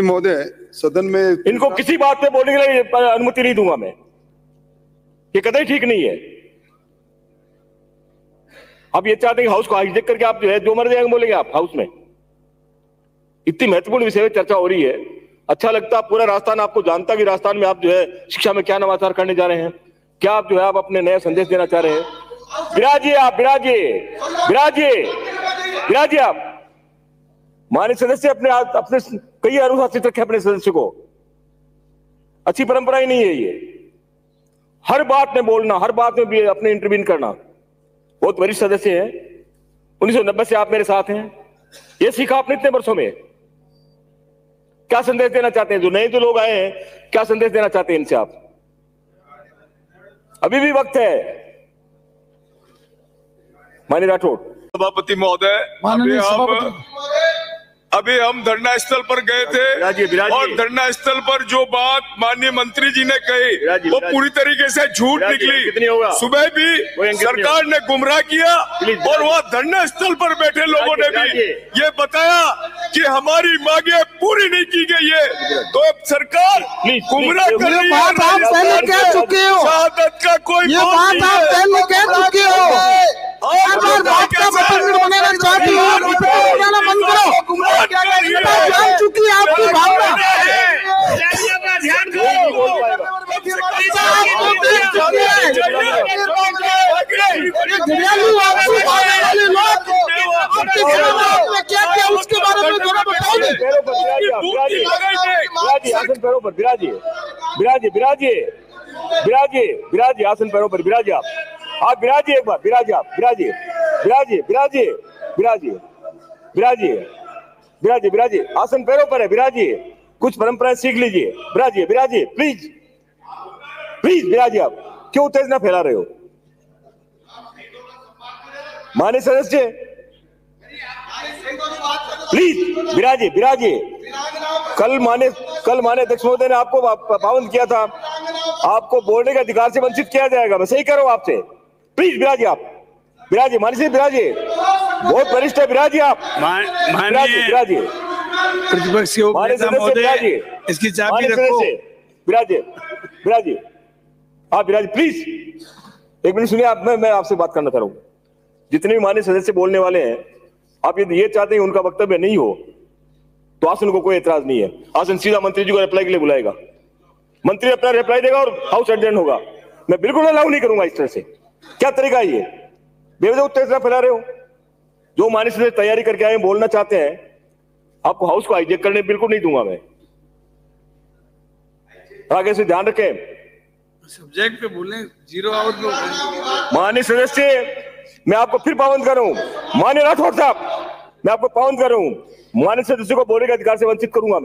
महोदय सदन में इनको किसी बात पे बोलने के लिए अनुमति नहीं दूँगा मैं। ये कतई ठीक नहीं है। आप ये चाहते हैं हाउस को हाईजेक करके आप जो है, जो मर जाएँगे बोलेंगे आप, हाउस में। इतनी महत्वपूर्ण विषय पे चर्चा हो रही है। अच्छा लगता पूरा राजस्थान आपको जानता कि राजस्थान में आप जो है, शिक्षा में क्या नवाचार करने जा रहे हैं। क्या आप जो है, आप अपने नया संदेश देना चाह रहे हैं? विराजिए आप, विराजिए। विराजिए। विराजिए आप। मान्य सदस्य अपने अपने कई अनुशासित रखे अपने सदस्य को। अच्छी परंपरा ही नहीं है ये। हर बात में बोलना हर बात में भी अपने इंटरवीन करना। बहुत वरिष्ठ सदस्य हैं। 1990 से आप मेरे साथ हैं। ये सीखा आपने इतने वर्षों में। क्या संदेश देना चाहते हैं? जो नए जो लोग आए हैं क्या संदेश देना चाहते हैं इनसे आप? अभी भी वक्त है। मानी राठौड़ सभापति महोदय अभी हम धरना स्थल पर गए थे। और धरना स्थल पर जो बात माननीय मंत्री जी ने कही वो पूरी तरीके से झूठ कितनी निकली। होगा? सुबह भी सरकार ने गुमराह किया और वहाँ धरना स्थल पर बैठे लोगों ने भी ये बताया कि हमारी मांगे पूरी नहीं की गई है। तो अब सरकार गुमराह कर रही है। हो। शहादत का कोई ये बात आप पहले कह चुके हो बार बार बात का बटन बनाना चाहती हो रिपीट बनाना बंद करो मैं जान चुकी है आपकी भावना आपको देख चुके हैं ये घरेलू आपसी भावना वाले आसन पैरों पर विराजिए आप आप विराजिए एक बार विराजिए आप विराजिए विराजिए विराजिए विराजिए विराजिए विराजिए विराजिए आसन पैरों पर है विराजिए कुछ परंपराएँ सीख लीजिए। विराजिए विराजिए प्लीज़ प्लीज़ विराजिए आप। क्यों उत्तेजना फैला रहे हो मान्य सदस्य। प्लीज़ विराजिए विराजिए कल माने कल माने अध्यक्ष महोदय ने आपको पाबंद किया था। आपको बोलने के अधिकार से वंचित किया जाएगा मैं सही कह रहा हूँ आपसे। प्लीज़ विराजिए आप। विराजिए मानी से विराजिए बहुत वरिष्ठ है विराजिए आप। विराजिए विराजिए प्रतिपक्ष के महोदय इसकी चाबी रखो। विराजिए विराजिए आप विराजिए प्लीज़ एक मिनट सुनिए आप मैं मैं आपसे बात करना चाह रहा हूँ। जितने भी मान्य सदस्य बोलने वाले हैं आप यदि ये चाहते हैं उनका वक्तव्य नहीं हो तो आसन को कोई एतराज़ नहीं है। आसन सीधा मंत्री जी को रिप्लाई के लिए बुलाएगा। मंत्री अपना रिप्लाई देगा और हाउस एडजर्न होगा। मैं बिल्कुल अलाउ नहीं करूँगा इस तरह से। क्या तरीका है ये? बेवजह उत्तेजना फैला रहे हो। जो मान्य सदस्य तैयारी करके आए बोलना चाहते हैं आपको हाउस को हाईजेक करने बिल्कुल नहीं दूँगा मैं। आगे से ध्यान रखें। सब्जेक्ट पे बोले ज़ीरो पे मान्य सदस्य मैं आपको फिर पाबंद कर। रहा हूँ राठौर साहब, मैं आपको पाबंद कर। रहा हूँ मान्य सदस्यों को बोलने के अधिकार से वंचित करूँगा मैं।